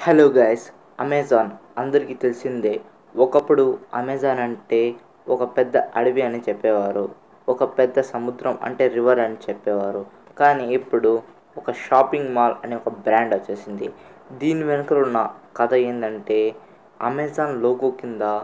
Hello guys Amazon అందరికీ తెలిసిందే. ఒకప్పుడు అమెజాన్ అంటే ఒక పెద్ద అడవి అని చెప్పేవారు. ఒక పెద్ద సముద్రం అంటే రివర్ అని చెప్పేవారు. కానీ ఇప్పుడు ఒక షాపింగ్ మాల్ అనే ఒక బ్రాండ్ వచ్చేసింది. దీని వెనుక ఉన్న కథ ఏంటంటే అమెజాన్ లోగో కింద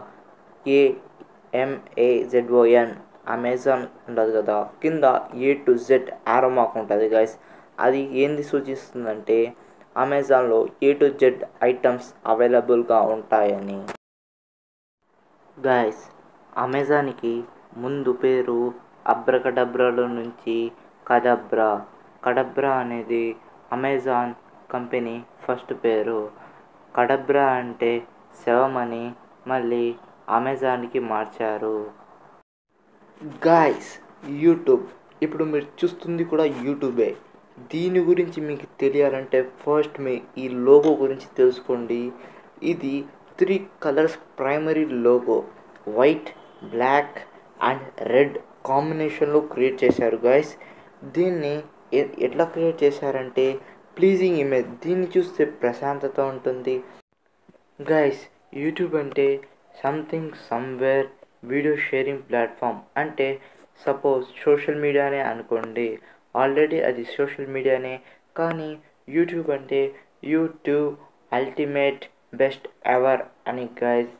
ఏఎంఏజెడ్ఓఎన్ అమెజాన్ ఉండదు కదా? కింద ఏ టు జెడ్ ఆరో ఉంటుంది గాయస్ అది ఏంది సూచిస్తుందంటే అమెజాన్లో ఏ టు జెడ్ ఐటమ్స్ అవైలబుల్గా ఉంటాయని. గాయస్ అమెజాన్కి ముందు పేరు అబ్రకడబ్రాలో నుంచి కడబ్రా. కడబ్రా అనేది అమెజాన్ కంపెనీ ఫస్ట్ పేరు. కడబ్రా అంటే శవమని మళ్ళీ అమెజాన్కి మార్చారు. గాయస్ యూట్యూబ్ ఇప్పుడు మీరు చూస్తుంది కూడా యూట్యూబే దీని గురించి మీకు తెలియాలంటే ఫస్ట్ మీ ఈ లోగో గురించి తెలుసుకోండి. ఇది three colours primary logo white black and red కాంబినేషన్లో క్రియేట్ చేశారు గాయస్ దీన్ని ఎ- ఎట్లా క్రియేట్ చేశారంటే ప్లీజింగ్ ఇమేజ్ దీన్ని చూస్తే ప్రశాంతత ఉంటుంది. గైస్ యూట్యూబ్ అంటే something somewhere video sharing platform అంటే సపోజ్ సోషల్ మీడియానే అనుకోండి. ఆల్రెడీ అది సోషల్ మీడియానే కానీ యూట్యూబ్ అంటే యూట్యూబ్ అల్టిమేట్ బెస్ట్ ఎవర్ అని గైస్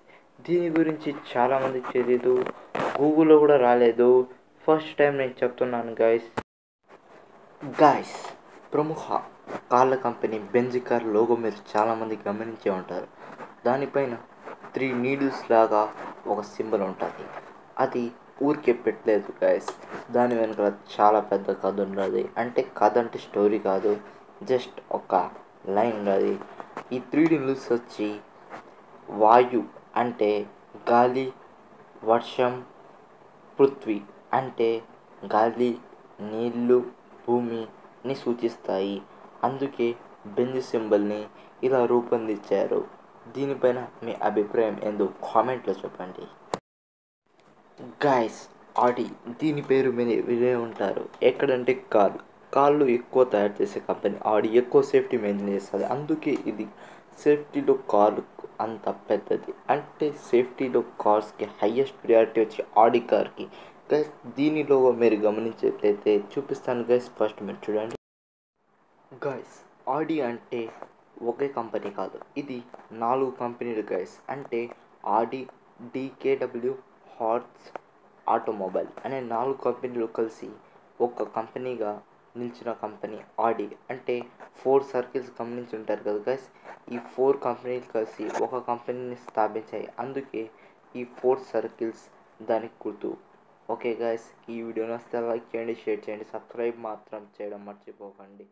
దీని గురించి చాలామంది తెలియదు గూగుల్లో కూడా రాలేదు. ఫస్ట్ టైం నేను చెప్తున్నాను గైస్ గాయస్ ప్రముఖ కార్ల కంపెనీ బెంజ్ కార్ లోగో మీరు చాలామంది గమనించే ఉంటారు. దానిపైన త్రీ నీడిల్స్ లాగా ఒక సింబల్ ఉంటుంది. అది ఊరికే పెట్టలేదు గాయస్ దాని వెనుక చాలా పెద్ద కథ ఉన్నది అంటే కథ అంటే స్టోరీ కాదు. జస్ట్ ఒక లైన్ ఉన్నది ఈ త్రీ న్యూస్ వచ్చి వాయు అంటే గాలి వర్షం పృథ్వీ అంటే గాలి నీళ్ళు భూమిని సూచిస్తాయి. అందుకే బెంజ్ సింబల్ని ఇలా రూపొందించారు. దీనిపైన మీ అభిప్రాయం ఏందో కామెంట్లో చెప్పండి. గాయస్ ఆడి దీని పేరు మీరు వినే ఉంటారు. ఎక్కడంటే కార్. కార్లు ఎక్కువ తయారు చేసే కంపెనీ ఆడి ఎక్కువ సేఫ్టీ మెయింటైన్ చేస్తుంది. అందుకే ఇది సేఫ్టీలో కారు అంత పెద్దది. అంటే సేఫ్టీలో కార్స్కి హయ్యెస్ట్ ప్రియారిటీ వచ్చి ఆడి కార్కి. గైస్ దీనిలో మీరు గమనించేట్లయితే చూపిస్తాను గైస్ ఫస్ట్ మీరు చూడండి. గైస్ ఆడి అంటే ఒకే కంపెనీ కాదు. ఇది నాలుగు కంపెనీలు గైస్ అంటే ఆడి డీకేడబ్ల్యూ హార్ట్స్ ఆటోమొబైల్ అనే నాలుగు కంపెనీలు కలిసి ఒక కంపెనీగా నిలిచిన కంపెనీ ఆడి అంటే ఫోర్ సర్కిల్స్ గమనించి ఉంటారు కదా గైస్ ఈ ఫోర్ కంపెనీలు కలిసి ఒక కంపెనీని స్థాపించాయి. అందుకే ఈ ఫోర్ సర్కిల్స్ దానికి గుర్తు. ఓకే గైస్ ఈ వీడియో నచ్చితే లైక్ చేయండి షేర్ చేయండి సబ్స్క్రైబ్ మాత్రం చేయడం మర్చిపోకండి.